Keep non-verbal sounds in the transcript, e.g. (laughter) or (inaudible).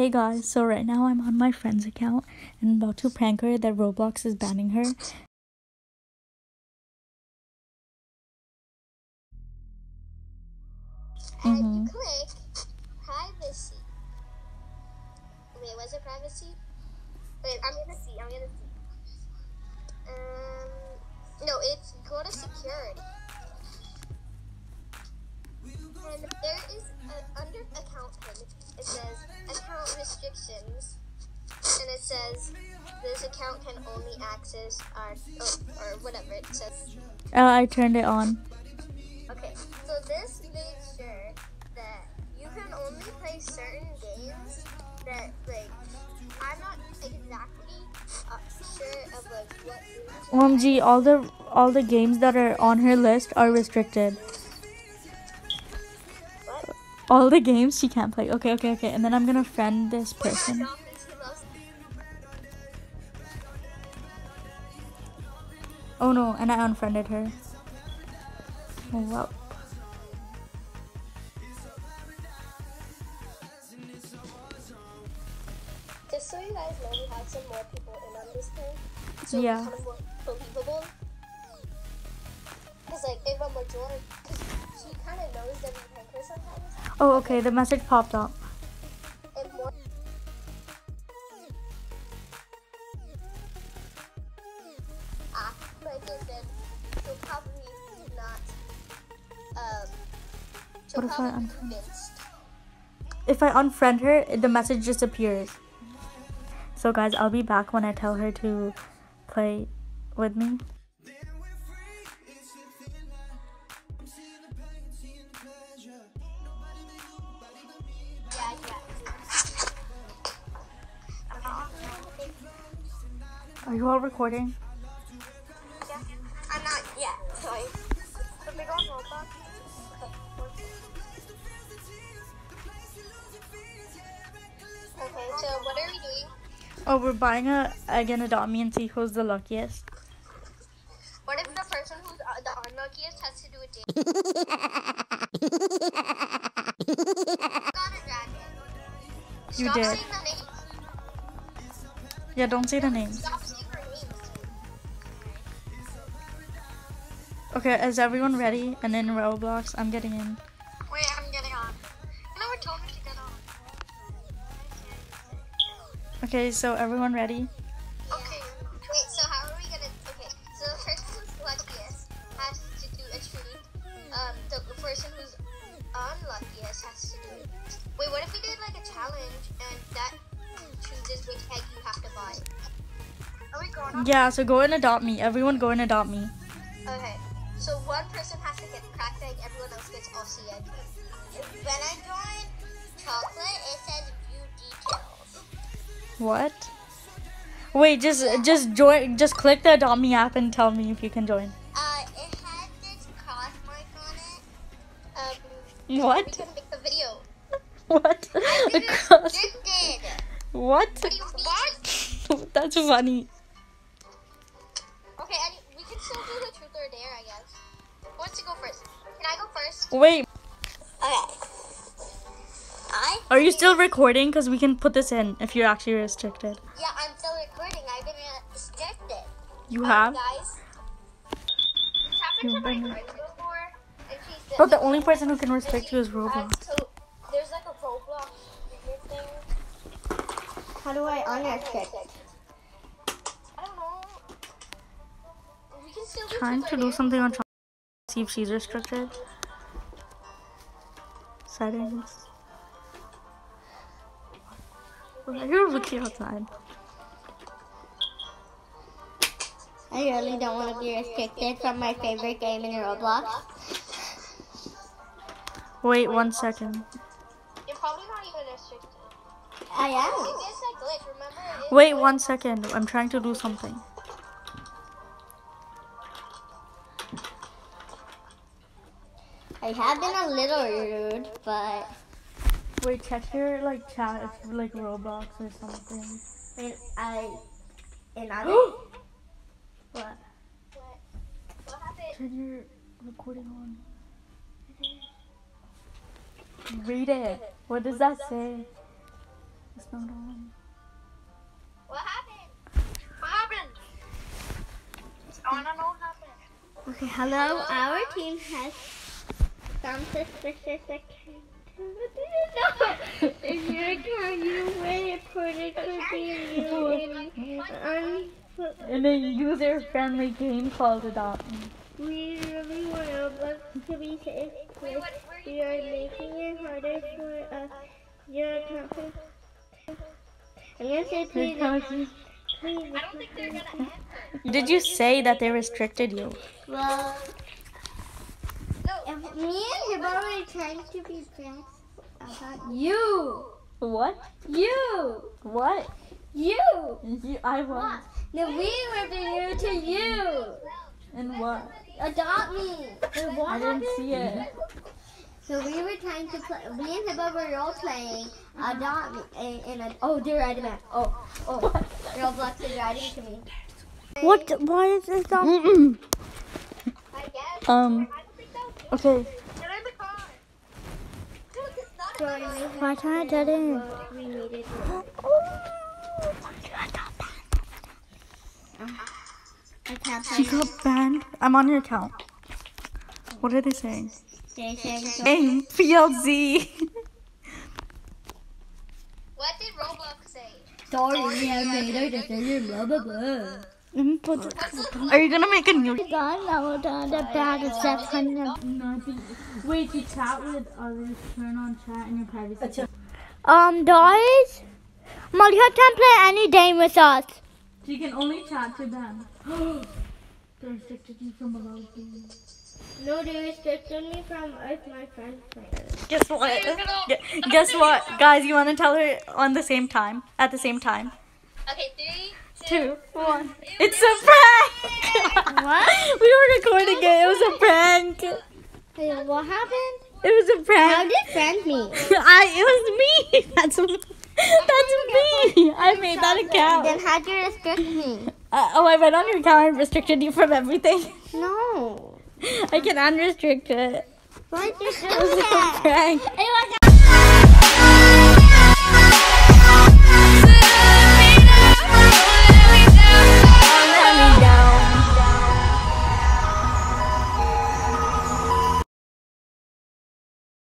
Hey guys, so right now I'm on my friend's account and I'm about to prank her that Roblox is banning her. and Mhm. you click privacy. Wait, was it privacy? Wait, I'm gonna see. I'm gonna see. Um, no, it's go to security. And there is a, under account pin. It says account restrictions, and it says this account can only access our or, or whatever it says. Uh, I turned it on. Okay, so this makes sure that you can only play certain games that, like, I'm not exactly uh, sure of like what. OMG, all the all the games that are on her list are restricted. All the games she can't play. Okay, okay, okay. And then I'm gonna friend this person. Dolphins, he loves- Oh no, and I unfriended her. Oh wow. Just so you guys know, we have some more people in on this thing. So Yeah. kind of believable. Because, like, if a majority. She kind of knows that we prank her sometimes. Oh okay, the message popped up. And more. act like it, then she'll probably not. Um, What if I unfriend- If I unfriend her, the message disappears. So guys, I'll be back when I tell her to play with me. Are you all recording? I'm not yet. Sorry. Let me go on Okay, so what are we doing? Oh, we're buying a egg and adopt me and see who's the luckiest. What if the person who's uh, the unluckiest has to do a date? A. You Stop did. saying the names. Yeah, don't say the names. Stop Okay, is everyone ready? And in Roblox, I'm getting in. Wait, I'm getting on. You never told me to get on. Okay, so everyone ready? Okay. Wait, so how are we gonna? Okay, so the person who's luckiest has to do a treat. Um, the person who's unluckiest has to do. Wait, what if we did like a challenge and that chooses which egg you have to buy? Are we going on? Yeah, so go and adopt me. Everyone go and adopt me. Okay. So one person has to get cracked egg, everyone else gets Aussie egg. When I join chocolate, it says view details. What? Wait, just just join. Just click the adopt me app and tell me if you can join. Uh, it has this cross mark on it. Um, we What? can make the video. (laughs) What? I The did cross- What? What do you mean? (laughs) That's funny. Wants to go first? Can I go first? Wait, Okay. I? are you still recording? Cause we can put this in if you're actually restricted. Yeah, I'm still recording. I've been restricted. You Um, have. Guys. This happened to my You've friend before, and she. But the only person who can and restrict she you is had- Roblox. So there's like a Roblox thing. How do I unrestrict? I don't know. We can still do Trying to do something on. See if she's restricted. Settings. Why are you looking outside? I really don't want to be restricted from my favorite game in Roblox. Wait one second. You're probably not even restricted. I am. Maybe it's a glitch. Wait one second. I'm trying to do something. I have been a little rude, but Wait, check your like chat if like Roblox or something. I, I in other what? What? What happened? Turn your recording on. Read it. What does that say? It's not on. What happened? What happened? I wanna know what happened. Okay, hello. Our team has some suspicious activity. If your account you were reported to be in un- In a user friendly game called Adopt Me. We really want Roblox to be safe. Wait, what? We you? are making it harder for us. Your account to- I'm gonna say please. Please. I don't think they're gonna answer. Did you say that they restricted you? Well, No. If me and him are trying to be friends, about you, What? you, What? you. You, I was. No, we were new to you. And what? Adopt me. And what I didn't happened? see it. So we were trying to play. Me and Hibba were role playing. Adopt me. And, and a, oh, they're writing back. Oh, oh. Roblox is writing to me. What? Why is this on? I guess. Um. Okay. Get in the car. Dude, it's not So a Why can't I get in? we needed I can't She got banned. I'm on your account. What are they saying? They said Game PLZ. What did Roblox say? sorry, I made her decision. Blah blah blah. Are you gonna make a new? God, I will done the bad exception. Wait, you chat with others. Turn on chat in your privacy. Um, guys, Malika can play any game with us. You can only chat to them. (gasps) They're restricted you from allowed games. No, they restricted me from if my friends play. Guess what? Guess what, guys? You wanna tell her on the same time? At the same time. Okay, three, Two, one. It's a prank. (laughs) What? (laughs) we were recording it. It was a prank. Hey, what happened? It was a prank. How did prank me? (laughs) I. It was me. That's that's me. I made that account. Then account. how'd you restrict me? Uh, oh, I went on your account and restricted you from everything. No. I can unrestrict it. Why'd you do It was a prank.